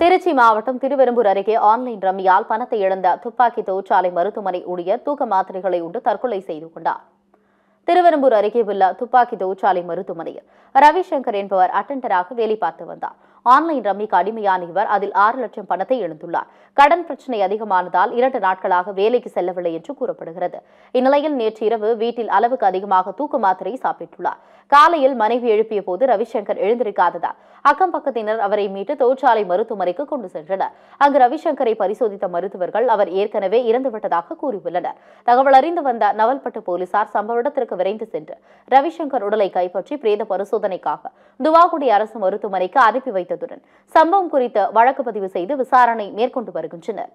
திருச்சி மாவட்டம் திருவெரும்பூர் அருகே ஆன்லைன் ரம்மியால் பணத்தை இழந்த துப்பாக்கி தொழிற்சாலை மருத்துவமனை ஊழியர் தூக்க மாத்திரைகளை உண்டு தற்கொலை செய்து கொண்டார். திருவெரும்பூர் அருகே உள்ள துப்பாக்கி தொழிற்சாலை மருத்துவமனையில் ரவிசங்கர் என்பவர் அட்டண்டராக வேலை பார்த்து வந்தார். ஆன்லைன் ரம்மிக்கு அடிமையான இவர் அதில் ஆறு லட்சம் பணத்தை எழுந்துள்ளார் கடன் பிரச்சனை அதிகமானதால் இரண்டு நாட்களாக வேலைக்கு செல்லவில்லை என்று கூறப்படுகிறது. இந்நிலையில் நேற்று இரவு வீட்டில் அளவுக்கு அதிகமாக தூக்கு மாத்திரை சாப்பிட்டுள்ளார். காலையில் மனைவி எழுப்பிய போது ரவிசங்கர் எழுந்திருக்காததால் அக்கம் பக்கத்தினர் அவரை மீட்டு தொழிற்சாலை மருத்துவமனைக்கு கொண்டு சென்றனர். அங்கு ரவிசங்கரை பரிசோதித்த மருத்துவர்கள் அவர் ஏற்கனவே இறந்துவிட்டதாக கூறியுள்ளனர். தகவல் அறிந்து வந்த நவல்பட்டு போலீசார் சம்பவ இடத்திற்கு விரைந்து சென்று ரவிசங்கர் உடலை கைப்பற்றி பிரேத பரிசோதனைக்காக துவாகுடி அரசு மருத்துவமனைக்கு அனுப்பி வைத்து வைத்ததுடன் சம்பவம் குறித்த வழக்கு பதிவு செய்து விசாரணை மேற்கொண்டு வருகின்றனர்.